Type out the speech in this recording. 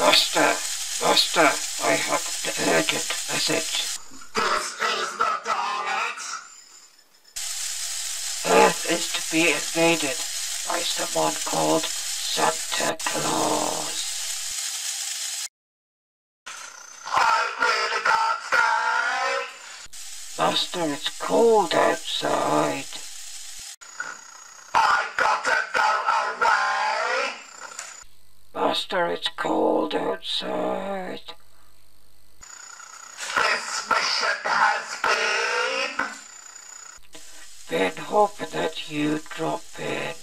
Master, Master, I have an urgent message. This is the Daleks. Earth is to be invaded by someone called Santa Claus. Master, it's cold outside. Master, it's cold outside. This mission has been. Been hoping that you'd drop in.